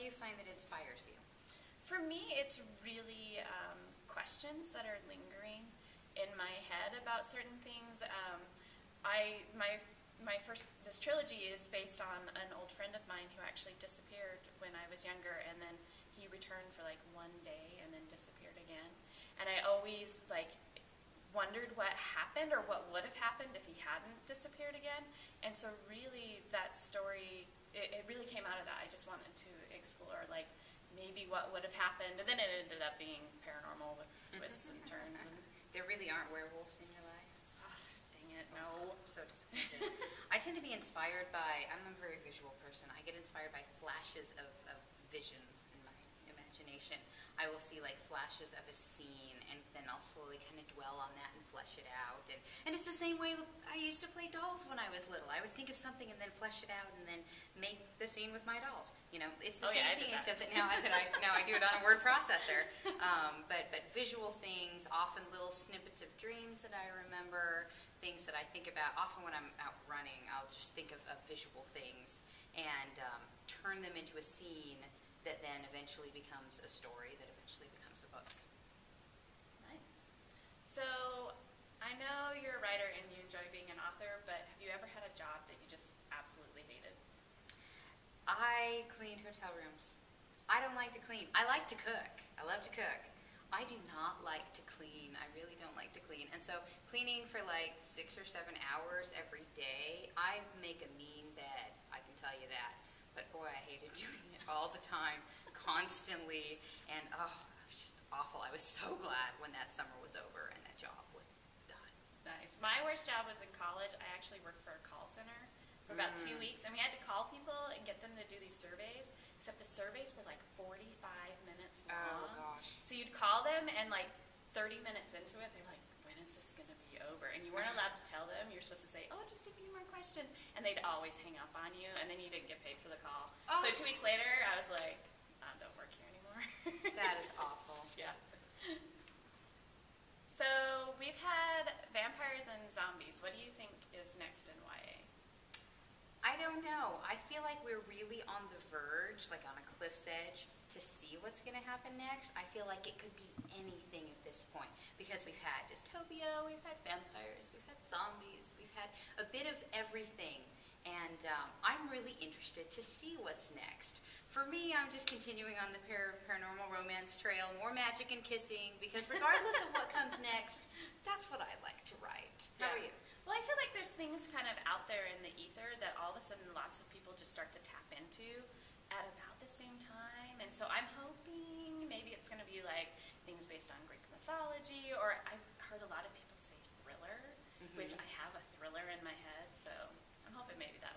do you find that inspires you? For me, it's really um, questions that are lingering in my head about certain things. Um, I my my first this trilogy is based on an old friend of mine who actually disappeared when I was younger, and then he returned for like one day and then disappeared again. And I always like wondered what happened or what would have happened if he hadn't disappeared again. And so really that story, it, it really came out of that. I just wanted to explore like maybe what would have happened. And then it ended up being paranormal with twists and turns. And, There really aren't werewolves in your life? ah, dang it, no. I'm so disappointed. I tend to be inspired by, I'm a very visual person. I get inspired by flashes of, of visions in my imagination. I will see like flashes of a scene and then I'll slowly kind of dwell on that and flesh it out. And, and it's the same way I used to play dolls when I was little. I would think of something and then flesh it out and then make the scene with my dolls. You know, it's the Oh, same yeah, thing that. except that now I, that I, now I do it on a word processor. Um, but, but visual things, often little snippets of dreams that I remember, things that I think about. Often when I'm out running, I'll just think of, of visual things and um, turn them into a scene that then eventually becomes a story, that eventually becomes a book. Nice. So I know you're a writer and you enjoy being an author, but have you ever had a job that you just absolutely hated? I cleaned hotel rooms. I don't like to clean. I like to cook. I love to cook. I do not like to clean. I really don't like to clean. And so cleaning for like six or seven hours every day, I make a mean bed. I can tell you that. But boy, I hated doing all the time, constantly. And oh, it was just awful. I was so glad when that summer was over and that job was done. Nice. My worst job was in college. I actually worked for a call center for about two Mm. weeks, and we had to call people and get them to do these surveys. Except the surveys were like 45 minutes long. Oh gosh. So you'd call them, and like 30 minutes into it, they're like, "When is this gonna be over?" And you weren't allowed to tell them. You're supposed to say, "Oh, just a few more questions," and they'd always hang up on you, and then you didn't get paid for the call. Oh. So two weeks later, I was like, "I don't work here anymore." That is awful. Yeah. So we've had vampires and zombies. What do you think is next in YA? I don't know. I feel like we're really on the verge, like on a cliff's edge, to see what's going to happen next. I feel like it could be anything at this point because we've had dystopia, we've had vampires, we've had zombies, we've had a bit of everything. And um, I'm really interested to see what's next. For me, I'm just continuing on the par- paranormal romance trail, more magic and kissing, because regardless of what comes next, that's what I things kind of out there in the ether that all of a sudden lots of people just start to tap into at about the same time. And so I'm hoping maybe it's going to be like things based on Greek mythology, or I've heard a lot of people say thriller, mm-hmm. which I have a thriller in my head, so I'm hoping maybe that.